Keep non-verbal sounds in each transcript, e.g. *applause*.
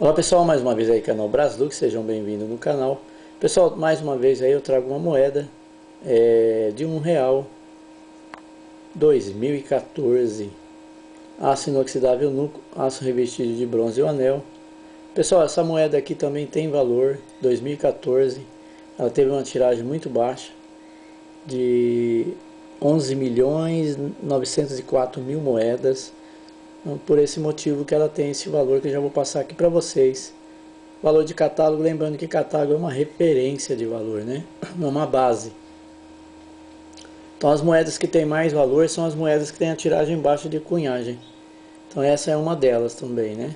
Olá pessoal, mais uma vez aí canal Braslux, sejam bem-vindos no canal. Pessoal, mais uma vez aí eu trago uma moeda é, de um real 2014 aço inoxidável núcleo, aço revestido de bronze e o anel. Pessoal, essa moeda aqui também tem valor 2014, ela teve uma tiragem muito baixa de 11 milhões 904 mil moedas por esse motivo que ela tem esse valor que eu já vou passar aqui para vocês. Valor de catálogo, lembrando que catálogo é uma referência de valor, né? É uma base. Então as moedas que têm mais valor são as moedas que têm a tiragem baixa de cunhagem. Então essa é uma delas também, né?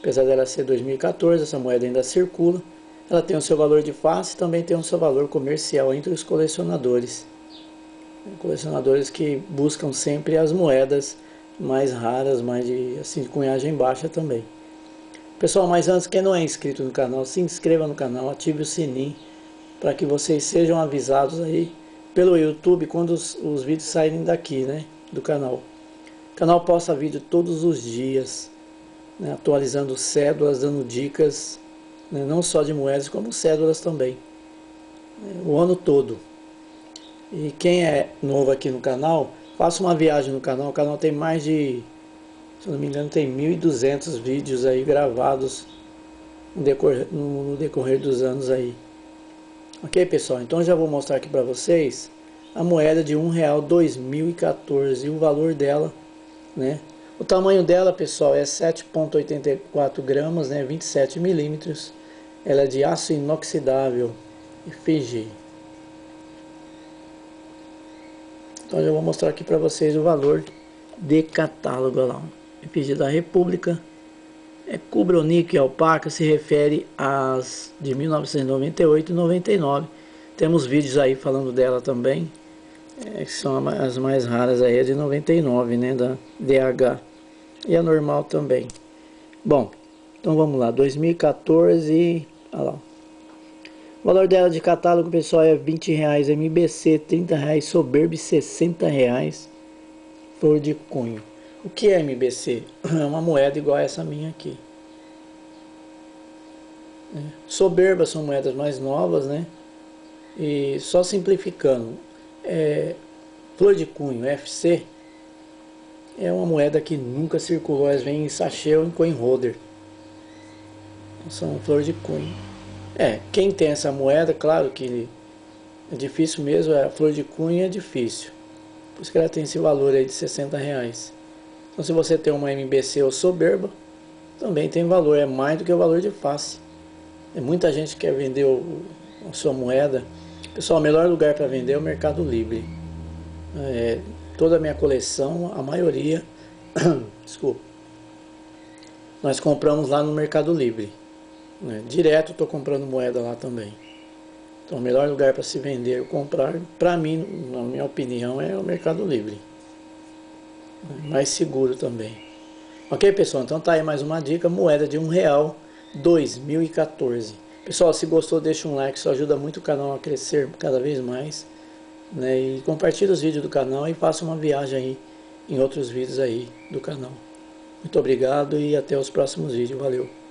Apesar dela ser 2014, essa moeda ainda circula. Ela tem o seu valor de face e também tem o seu valor comercial entre os colecionadores. Colecionadores que buscam sempre as moedas mais raras, mais de assim, de cunhagem baixa também. Pessoal, mas antes, quem não é inscrito no canal, se inscreva no canal, ative o sininho para que vocês sejam avisados aí pelo YouTube quando os, os vídeos saírem daqui, né, do canal. O canal posta vídeo todos os dias, né, atualizando cédulas, dando dicas, né, não só de moedas, como cédulas também, né, o ano todo. E quem é novo aqui no canal, faça uma viagem no canal. O canal tem mais de, se não me engano, tem 1.200 vídeos aí gravados no decorrer, no, decorrer dos anos aí. Ok, pessoal? Então já vou mostrar aqui para vocês a moeda de um real 2014 e o valor dela, né? O tamanho dela, pessoal, é 7.84 gramas, né? 27 milímetros. Ela é de aço inoxidável FG. Então eu vou mostrar aqui para vocês o valor de catálogo lá. FG da República. É Cubronic e Alpaca se refere às de 1998 e 99. Temos vídeos aí falando dela também. É, que são as mais raras aí, a de 99, né, da DH. E a normal também. Bom, então vamos lá, 2014, olha lá. O valor dela de catálogo, pessoal, é 20 reais MBC, 30 reais Soberbe, 60 reais Flor de Cunho. O que é MBC? *clears throat* É uma moeda igual a essa minha aqui. É. Soberba são moedas mais novas, né? E só simplificando, é, Flor de Cunho, FC, é uma moeda que nunca circulou, elas vêm em sachê ou em coin holder. São Flor de Cunho. É, quem tem essa moeda, claro que é difícil mesmo, a flor de cunha é difícil. Por isso que ela tem esse valor aí de 60 reais. Então se você tem uma MBC ou soberba, também tem valor, é mais do que o valor de face. É muita gente que quer vender o, a sua moeda. Pessoal, o melhor lugar para vender é o Mercado Livre. É, toda a minha coleção, a maioria, *coughs* desculpa, nós compramos lá no Mercado Livre. Né? Direto estou comprando moeda lá também. Então o melhor lugar para se vender ou comprar, para mim, na minha opinião, é o Mercado Livre. Mais seguro também. Ok, pessoal? Então tá aí mais uma dica, moeda de um real 2014. Pessoal, se gostou, deixa um like, isso ajuda muito o canal a crescer cada vez mais. Né? E compartilhe os vídeos do canal e faça uma viagem aí em outros vídeos aí do canal. Muito obrigado e até os próximos vídeos. Valeu!